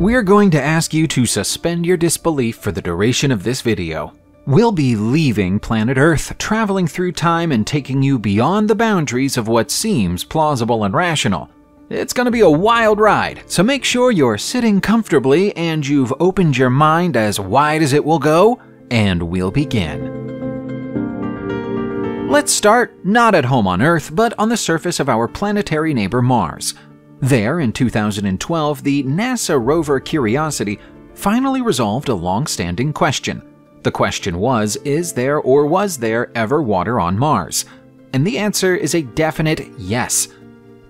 We're going to ask you to suspend your disbelief for the duration of this video. We'll be leaving planet Earth, traveling through time and taking you beyond the boundaries of what seems plausible and rational. It's going to be a wild ride, so make sure you're sitting comfortably and you've opened your mind as wide as it will go, and we'll begin. Let's start not at home on Earth, but on the surface of our planetary neighbor Mars. There, in 2012, the NASA rover Curiosity finally resolved a long standing question. The question was Is there or was there ever water on Mars? And the answer is a definite yes.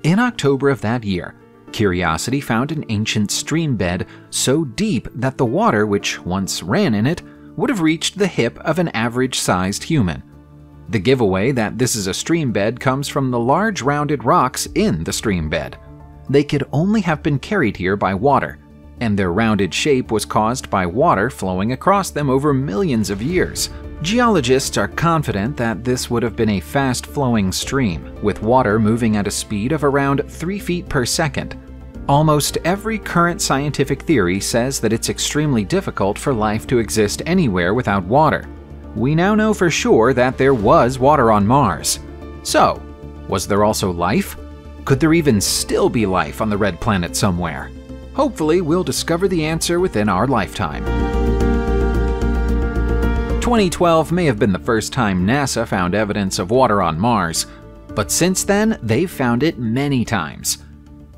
In October of that year, Curiosity found an ancient stream bed so deep that the water which once ran in it would have reached the hip of an average sized human. The giveaway that this is a stream bed comes from the large rounded rocks in the stream bed they could only have been carried here by water, and their rounded shape was caused by water flowing across them over millions of years. Geologists are confident that this would have been a fast flowing stream, with water moving at a speed of around 3 feet per second. Almost every current scientific theory says that it's extremely difficult for life to exist anywhere without water. We now know for sure that there was water on Mars. So, was there also life? Could there even still be life on the red planet somewhere? Hopefully, we'll discover the answer within our lifetime. 2012 may have been the first time NASA found evidence of water on Mars, but since then, they've found it many times.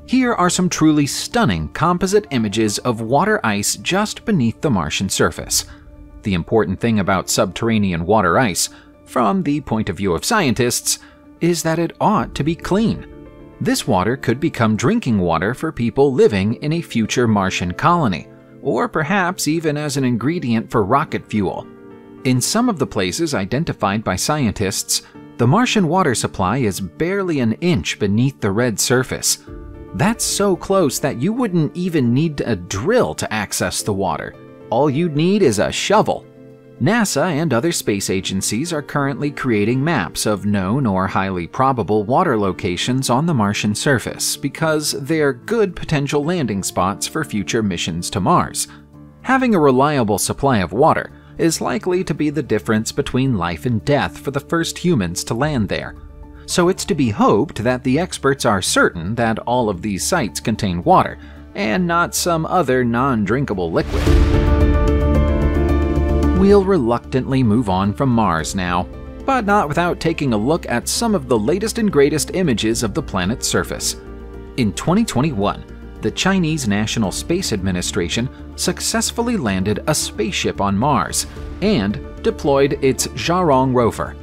Here are some truly stunning composite images of water ice just beneath the Martian surface. The important thing about subterranean water ice, from the point of view of scientists, is that it ought to be clean. This water could become drinking water for people living in a future Martian colony, or perhaps even as an ingredient for rocket fuel. In some of the places identified by scientists, the Martian water supply is barely an inch beneath the red surface. That's so close that you wouldn't even need a drill to access the water. All you'd need is a shovel NASA and other space agencies are currently creating maps of known or highly probable water locations on the Martian surface because they're good potential landing spots for future missions to Mars. Having a reliable supply of water is likely to be the difference between life and death for the first humans to land there. So it's to be hoped that the experts are certain that all of these sites contain water, and not some other non drinkable liquid we'll reluctantly move on from Mars now, but not without taking a look at some of the latest and greatest images of the planet's surface. In 2021, the Chinese National Space Administration successfully landed a spaceship on Mars and deployed its Zhurong rover.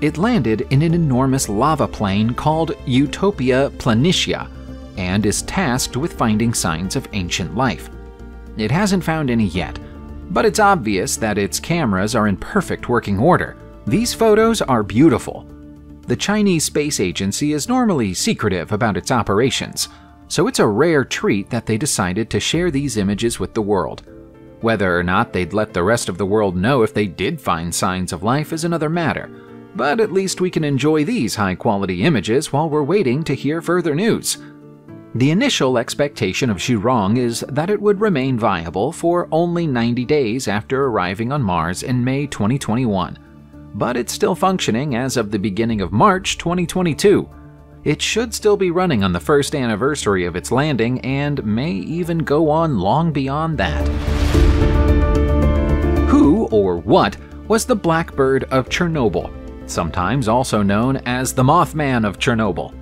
It landed in an enormous lava plain called Utopia Planitia and is tasked with finding signs of ancient life. It hasn't found any yet, but it's obvious that its cameras are in perfect working order. These photos are beautiful. The Chinese Space Agency is normally secretive about its operations, so it's a rare treat that they decided to share these images with the world. Whether or not they'd let the rest of the world know if they did find signs of life is another matter, but at least we can enjoy these high quality images while we're waiting to hear further news. The initial expectation of Zhurong is that it would remain viable for only 90 days after arriving on Mars in May 2021, but it's still functioning as of the beginning of March 2022. It should still be running on the first anniversary of its landing and may even go on long beyond that. Who or what was the Blackbird of Chernobyl, sometimes also known as the Mothman of Chernobyl?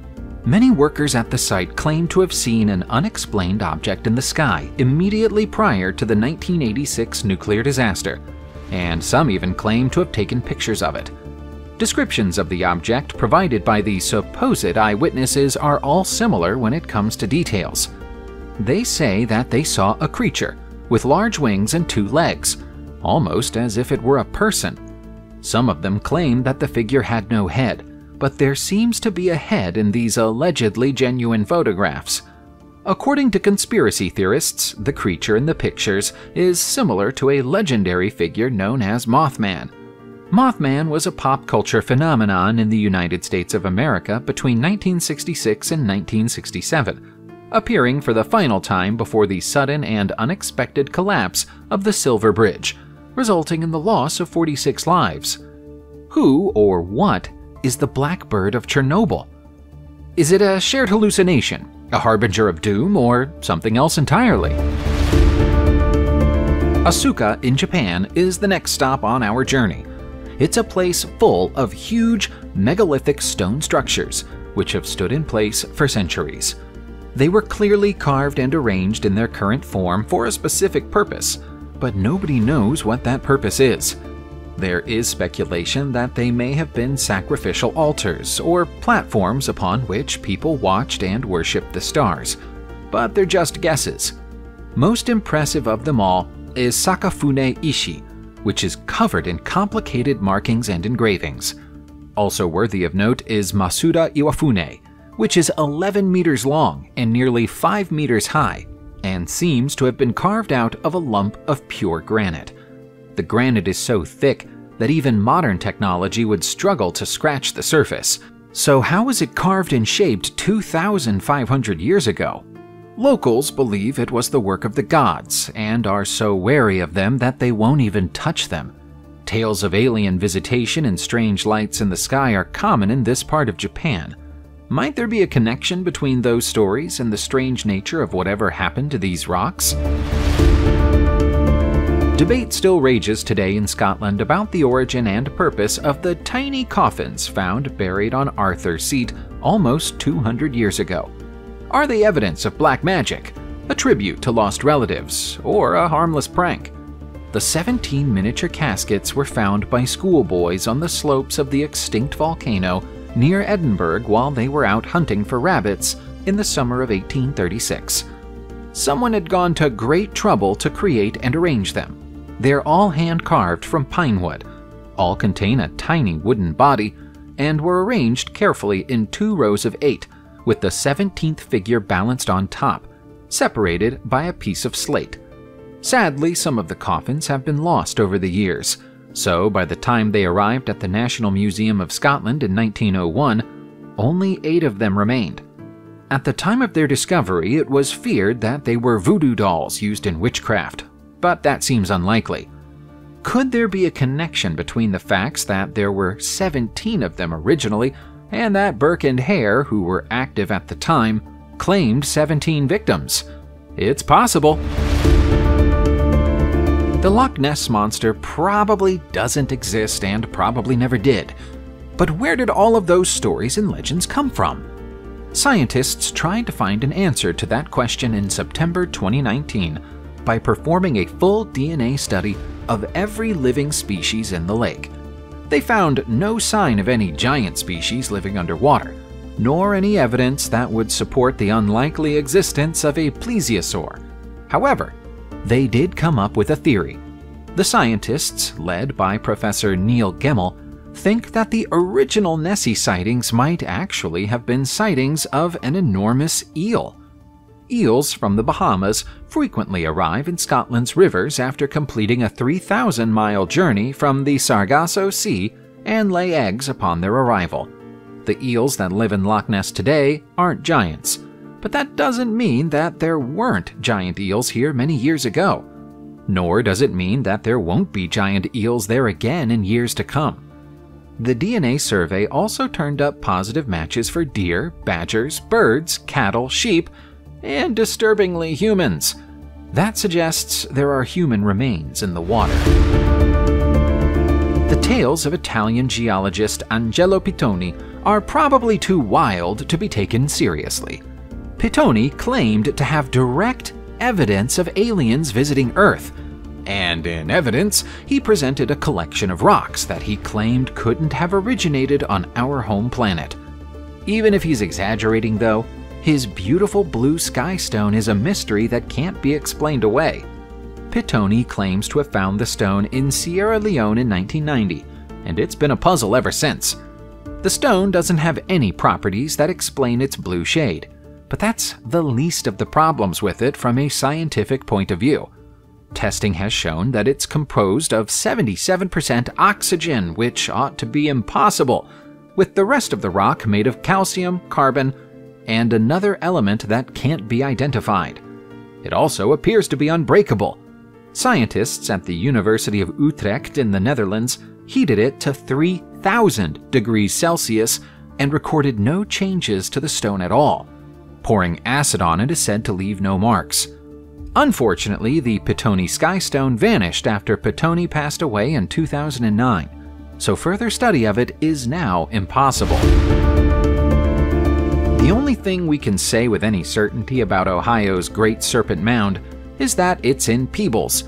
Many workers at the site claim to have seen an unexplained object in the sky immediately prior to the 1986 nuclear disaster, and some even claim to have taken pictures of it. Descriptions of the object provided by the supposed eyewitnesses are all similar when it comes to details. They say that they saw a creature with large wings and two legs, almost as if it were a person. Some of them claim that the figure had no head, but there seems to be a head in these allegedly genuine photographs. According to conspiracy theorists, the creature in the pictures is similar to a legendary figure known as Mothman. Mothman was a pop culture phenomenon in the United States of America between 1966 and 1967. appearing for the final time before the sudden and unexpected collapse of the Silver Bridge, resulting in the loss of 46 lives. Who or what is the Blackbird of Chernobyl? Is it a shared hallucination, a harbinger of doom, or something else entirely? Asuka in Japan is the next stop on our journey. It's a place full of huge, megalithic stone structures, which have stood in place for centuries. They were clearly carved and arranged in their current form for a specific purpose, but nobody knows what that purpose is. There is speculation that they may have been sacrificial altars or platforms upon which people watched and worshipped the stars, but they're just guesses. Most impressive of them all is Sakafune Ishi, which is covered in complicated markings and engravings. Also worthy of note is Masuda Iwafune, which is 11 meters long and nearly 5 meters high, and seems to have been carved out of a lump of pure granite. The granite is so thick that even modern technology would struggle to scratch the surface. So, how was it carved and shaped 2,500 years ago? Locals believe it was the work of the gods and are so wary of them that they won't even touch them. Tales of alien visitation and strange lights in the sky are common in this part of Japan. Might there be a connection between those stories and the strange nature of whatever happened to these rocks? Debate still rages today in Scotland about the origin and purpose of the tiny coffins found buried on Arthur's Seat almost 200 years ago. Are they evidence of black magic, a tribute to lost relatives, or a harmless prank? The 17 miniature caskets were found by schoolboys on the slopes of the extinct volcano near Edinburgh while they were out hunting for rabbits in the summer of 1836. Someone had gone to great trouble to create and arrange them. They're all hand carved from pine wood, all contain a tiny wooden body, and were arranged carefully in two rows of eight with the 17th figure balanced on top, separated by a piece of slate. Sadly, some of the coffins have been lost over the years, so by the time they arrived at the National Museum of Scotland in 1901, only eight of them remained. At the time of their discovery, it was feared that they were voodoo dolls used in witchcraft, but that seems unlikely. Could there be a connection between the facts that there were 17 of them originally and that Burke and Hare, who were active at the time, claimed 17 victims. It's possible. The Loch Ness Monster probably doesn't exist and probably never did. But where did all of those stories and legends come from? Scientists tried to find an answer to that question in September 2019 by performing a full DNA study of every living species in the lake. They found no sign of any giant species living underwater, nor any evidence that would support the unlikely existence of a plesiosaur. However, they did come up with a theory. The scientists, led by Professor Neil Gemmell, think that the original Nessie sightings might actually have been sightings of an enormous eel eels from the Bahamas frequently arrive in Scotland's rivers after completing a 3,000 mile journey from the Sargasso Sea and lay eggs upon their arrival. The eels that live in Loch Ness today aren't giants, but that doesn't mean that there weren't giant eels here many years ago. Nor does it mean that there won't be giant eels there again in years to come. The DNA survey also turned up positive matches for deer, badgers, birds, cattle, sheep, and disturbingly humans. That suggests there are human remains in the water. The tales of Italian geologist Angelo Pitoni are probably too wild to be taken seriously. Pitoni claimed to have direct evidence of aliens visiting Earth, and in evidence, he presented a collection of rocks that he claimed couldn't have originated on our home planet. Even if he's exaggerating, though, his beautiful blue sky stone is a mystery that can't be explained away. Pitoni claims to have found the stone in Sierra Leone in 1990, and it's been a puzzle ever since. The stone doesn't have any properties that explain its blue shade, but that's the least of the problems with it from a scientific point of view. Testing has shown that it's composed of 77% oxygen, which ought to be impossible, with the rest of the rock made of calcium, carbon, and another element that can't be identified. It also appears to be unbreakable. Scientists at the University of Utrecht in the Netherlands heated it to 3000 degrees Celsius and recorded no changes to the stone at all. Pouring acid on it is said to leave no marks. Unfortunately, the Pitoni Skystone vanished after Pitoni passed away in 2009, so further study of it is now impossible. The only thing we can say with any certainty about Ohio's Great Serpent Mound is that it's in Peebles,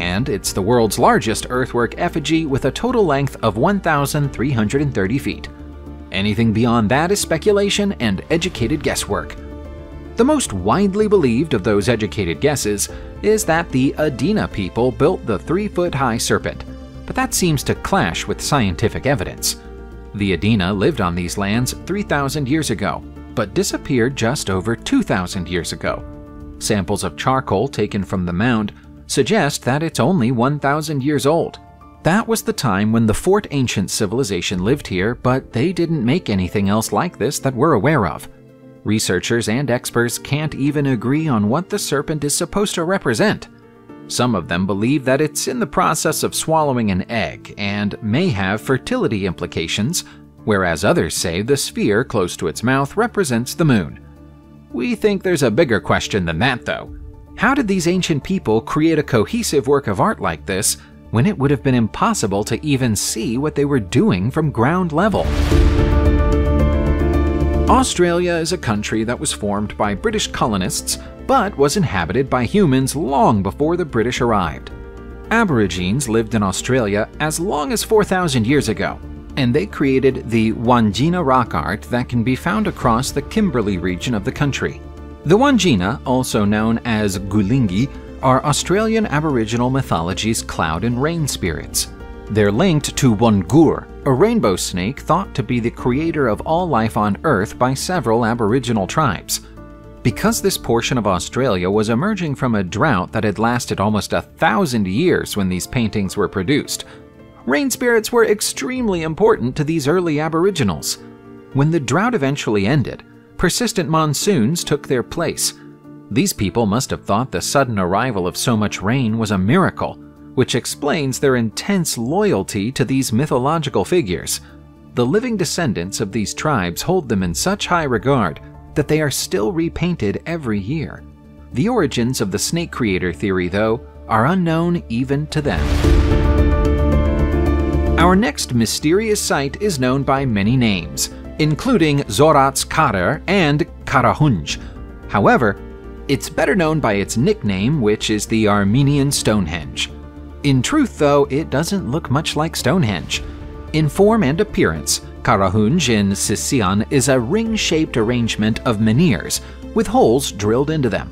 and it's the world's largest earthwork effigy with a total length of 1,330 feet. Anything beyond that is speculation and educated guesswork. The most widely believed of those educated guesses is that the Adena people built the three foot high serpent, but that seems to clash with scientific evidence. The Adena lived on these lands 3,000 years ago, but disappeared just over 2,000 years ago. Samples of charcoal taken from the mound suggest that it's only 1,000 years old. That was the time when the Fort Ancient civilization lived here, but they didn't make anything else like this that we're aware of. Researchers and experts can't even agree on what the serpent is supposed to represent. Some of them believe that it's in the process of swallowing an egg and may have fertility implications, whereas others say the sphere close to its mouth represents the moon. We think there's a bigger question than that, though. How did these ancient people create a cohesive work of art like this when it would have been impossible to even see what they were doing from ground level? Australia is a country that was formed by British colonists but was inhabited by humans long before the British arrived. Aborigines lived in Australia as long as 4,000 years ago, and they created the Wandjina rock art that can be found across the Kimberley region of the country. The Wandjina, also known as Gulingi, are Australian Aboriginal mythology's cloud and rain spirits. They're linked to Wongur, a rainbow snake thought to be the creator of all life on Earth by several Aboriginal tribes. Because this portion of Australia was emerging from a drought that had lasted almost a thousand years when these paintings were produced, rain spirits were extremely important to these early Aboriginals. When the drought eventually ended, persistent monsoons took their place. These people must have thought the sudden arrival of so much rain was a miracle which explains their intense loyalty to these mythological figures. The living descendants of these tribes hold them in such high regard that they are still repainted every year. The origins of the snake creator theory, though, are unknown even to them. Our next mysterious site is known by many names, including Zorat's Karer and Karahunj. However, it's better known by its nickname, which is the Armenian Stonehenge. In truth, though, it doesn't look much like Stonehenge. In form and appearance, Karahunj in Sisian is a ring-shaped arrangement of menhirs with holes drilled into them.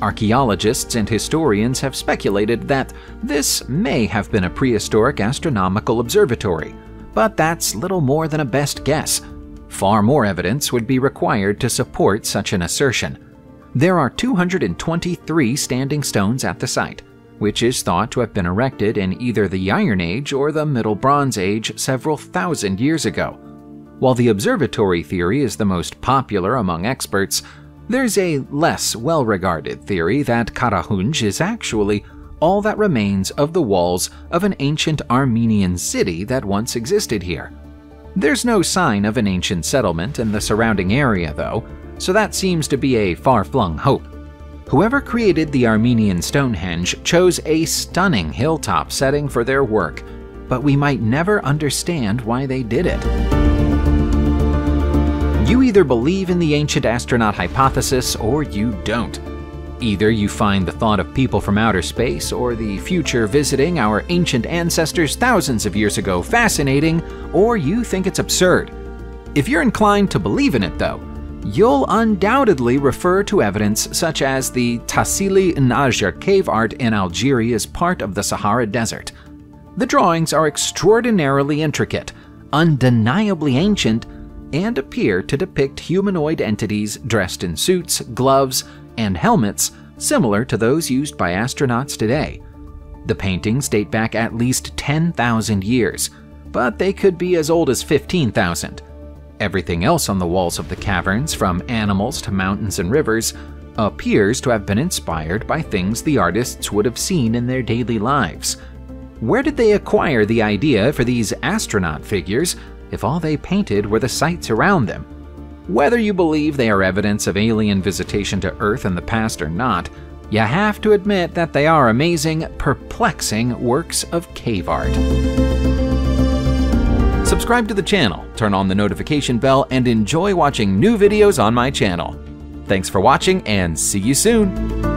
Archaeologists and historians have speculated that this may have been a prehistoric astronomical observatory, but that's little more than a best guess. Far more evidence would be required to support such an assertion. There are 223 standing stones at the site, which is thought to have been erected in either the Iron Age or the Middle Bronze Age several thousand years ago. While the observatory theory is the most popular among experts, there's a less well regarded theory that Karahunj is actually all that remains of the walls of an ancient Armenian city that once existed here. There's no sign of an ancient settlement in the surrounding area, though, so that seems to be a far flung hope. Whoever created the Armenian Stonehenge chose a stunning hilltop setting for their work, but we might never understand why they did it. Either believe in the ancient astronaut hypothesis or you don't. Either you find the thought of people from outer space or the future visiting our ancient ancestors thousands of years ago fascinating, or you think it's absurd. If you're inclined to believe in it, though, you'll undoubtedly refer to evidence such as the Tassili N'Ajjer cave art in Algeria as part of the Sahara Desert. The drawings are extraordinarily intricate, undeniably ancient, and appear to depict humanoid entities dressed in suits, gloves, and helmets similar to those used by astronauts today. The paintings date back at least 10,000 years, but they could be as old as 15,000. Everything else on the walls of the caverns, from animals to mountains and rivers, appears to have been inspired by things the artists would have seen in their daily lives. Where did they acquire the idea for these astronaut figures if all they painted were the sights around them? Whether you believe they are evidence of alien visitation to Earth in the past or not, you have to admit that they are amazing, perplexing works of cave art. Subscribe to the channel, turn on the notification bell, and enjoy watching new videos on my channel. Thanks for watching and see you soon!